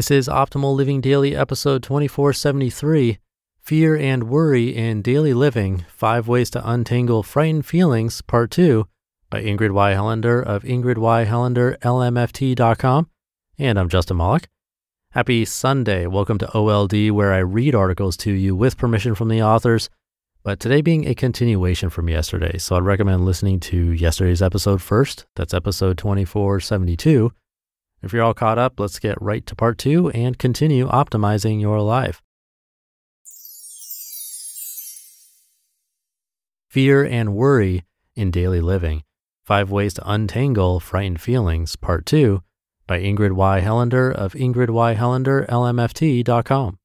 This is Optimal Living Daily, episode 2473 Fear and Worry in Daily Living Five Ways to Untangle Frightened Feelings, Part 2 by Ingrid Y. Helander of Ingrid Y. Helander, LMFT.com. And I'm Justin Malik. Happy Sunday. Welcome to OLD, where I read articles to you with permission from the authors. But today being a continuation from yesterday, so I'd recommend listening to yesterday's episode first. That's episode 2472 if you're all caught up, let's get right to part two and continue optimizing your life. Fear and Worry in Daily Living Five Ways to Untangle Frightened Feelings, Part 2 by Ingrid Y. Helander of Ingrid Y. Helander, LMFT.com.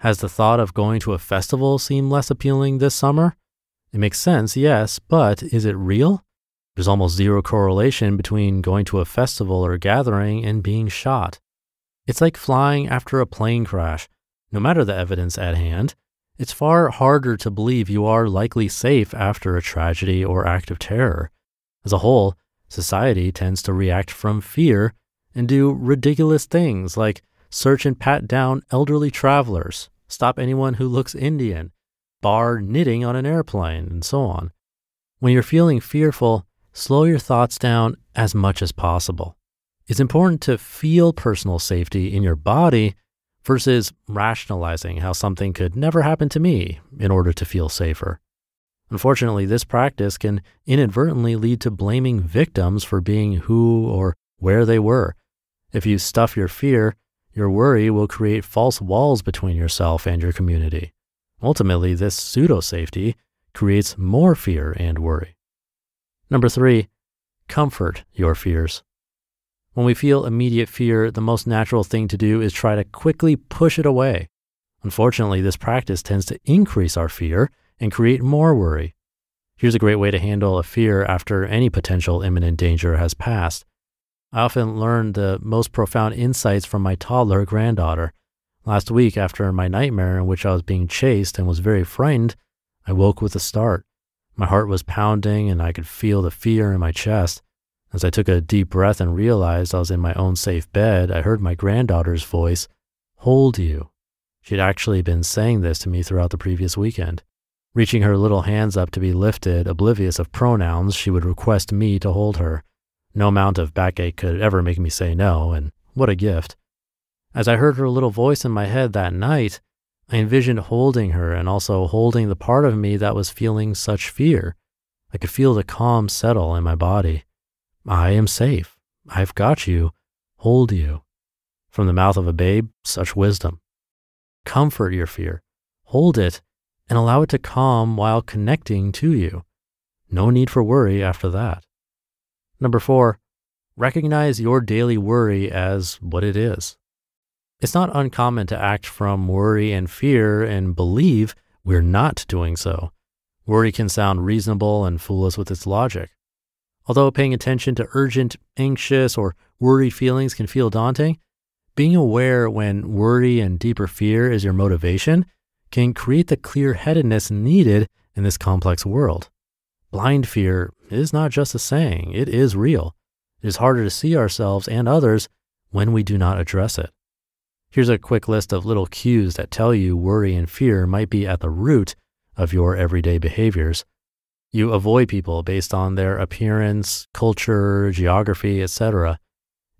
Has the thought of going to a festival seemed less appealing this summer? It makes sense, yes, but is it real? There's almost zero correlation between going to a festival or gathering and being shot. It's like flying after a plane crash. No matter the evidence at hand, it's far harder to believe you are likely safe after a tragedy or act of terror. As a whole, society tends to react from fear and do ridiculous things like search and pat down elderly travelers, stop anyone who looks Indian, bar knitting on an airplane, and so on. When you're feeling fearful, slow your thoughts down as much as possible. It's important to feel personal safety in your body versus rationalizing how something could never happen to me in order to feel safer. Unfortunately, this practice can inadvertently lead to blaming victims for being who or where they were. If you stuff your fear, your worry will create false walls between yourself and your community. Ultimately, this pseudo safety creates more fear and worry. Number three, comfort your fears. When we feel immediate fear, the most natural thing to do is try to quickly push it away. Unfortunately, this practice tends to increase our fear and create more worry. Here's a great way to handle a fear after any potential imminent danger has passed. I often learn the most profound insights from my toddler granddaughter. Last week, after my nightmare in which I was being chased and was very frightened, I woke with a start. My heart was pounding and I could feel the fear in my chest. As I took a deep breath and realized I was in my own safe bed, I heard my granddaughter's voice, Hold you. She'd actually been saying this to me throughout the previous weekend. Reaching her little hands up to be lifted, oblivious of pronouns, she would request me to hold her. No amount of backache could ever make me say no, and what a gift. As I heard her little voice in my head that night, I envisioned holding her and also holding the part of me that was feeling such fear. I could feel the calm settle in my body. I am safe. I've got you. Hold you. From the mouth of a babe, such wisdom. Comfort your fear. Hold it and allow it to calm while connecting to you. No need for worry after that. Number four, recognize your daily worry as what it is. It's not uncommon to act from worry and fear and believe we're not doing so. Worry can sound reasonable and fool us with its logic. Although paying attention to urgent, anxious, or worried feelings can feel daunting, being aware when worry and deeper fear is your motivation can create the clear headedness needed in this complex world. Blind fear is not just a saying, it is real. It is harder to see ourselves and others when we do not address it. Here's a quick list of little cues that tell you worry and fear might be at the root of your everyday behaviors. You avoid people based on their appearance, culture, geography, etc.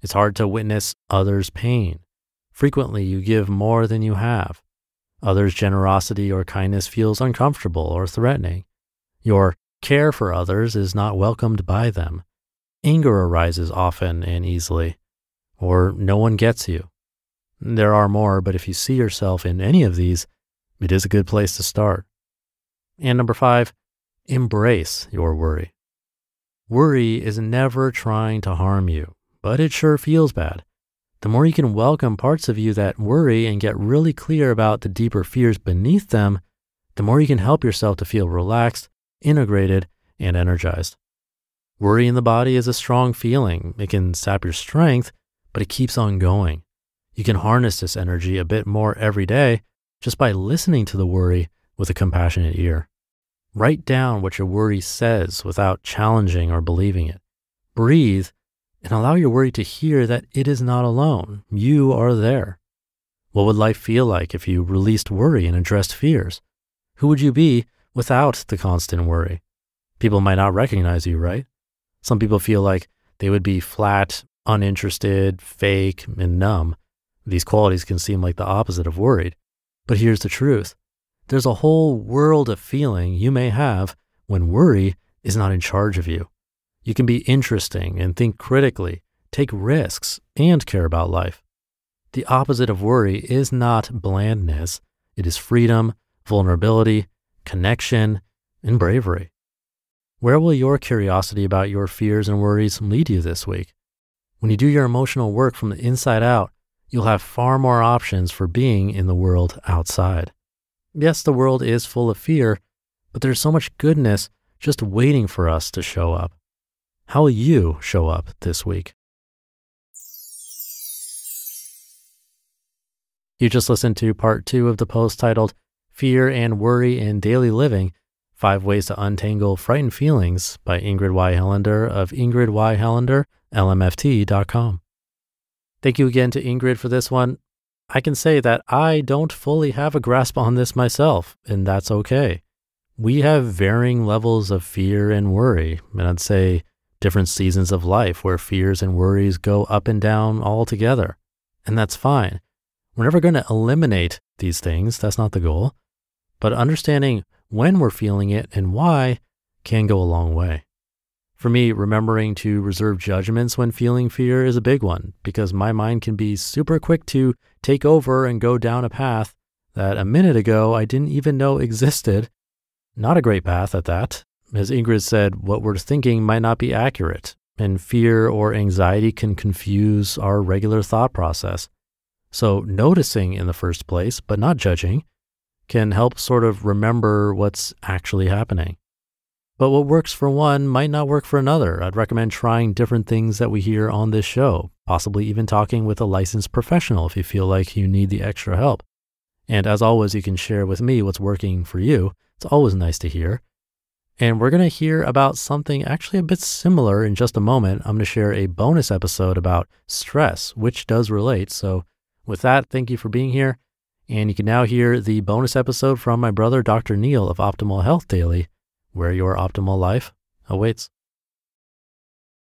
It's hard to witness others' pain. Frequently, you give more than you have. Others' generosity or kindness feels uncomfortable or threatening. Your care for others is not welcomed by them. Anger arises often and easily, or no one gets you. There are more, but if you see yourself in any of these, it is a good place to start. And number five, embrace your worry. Worry is never trying to harm you, but it sure feels bad. The more you can welcome parts of you that worry and get really clear about the deeper fears beneath them, the more you can help yourself to feel relaxed, integrated, and energized. Worry in the body is a strong feeling. It can sap your strength, but it keeps on going. You can harness this energy a bit more every day just by listening to the worry with a compassionate ear. Write down what your worry says without challenging or believing it. Breathe and allow your worry to hear that it is not alone. You are there. What would life feel like if you released worry and addressed fears? Who would you be without the constant worry? People might not recognize you, right? Some people feel like they would be flat, uninterested, fake, and numb. These qualities can seem like the opposite of worried. But here's the truth there's a whole world of feeling you may have when worry is not in charge of you. You can be interesting and think critically, take risks, and care about life. The opposite of worry is not blandness, it is freedom, vulnerability, connection, and bravery. Where will your curiosity about your fears and worries lead you this week? When you do your emotional work from the inside out, you'll have far more options for being in the world outside. Yes, the world is full of fear, but there's so much goodness just waiting for us to show up. How will you show up this week? You just listened to part two of the post titled Fear and Worry in Daily Living Five Ways to Untangle Frightened Feelings by Ingrid Y. Helander of Ingrid Y. Helander, LMFT.com. Thank you again to Ingrid for this one. I can say that I don't fully have a grasp on this myself, and that's okay. We have varying levels of fear and worry, and I'd say different seasons of life where fears and worries go up and down all together. And that's fine. We're never going to eliminate these things. That's not the goal. But understanding when we're feeling it and why can go a long way. For me, remembering to reserve judgments when feeling fear is a big one because my mind can be super quick to take over and go down a path that a minute ago I didn't even know existed. Not a great path at that. As Ingrid said, what we're thinking might not be accurate, and fear or anxiety can confuse our regular thought process. So, noticing in the first place, but not judging, can help sort of remember what's actually happening. But what works for one might not work for another. I'd recommend trying different things that we hear on this show, possibly even talking with a licensed professional if you feel like you need the extra help. And as always, you can share with me what's working for you. It's always nice to hear. And we're going to hear about something actually a bit similar in just a moment. I'm going to share a bonus episode about stress, which does relate. So, with that, thank you for being here. And you can now hear the bonus episode from my brother, Dr. Neil of Optimal Health Daily, where your optimal life awaits.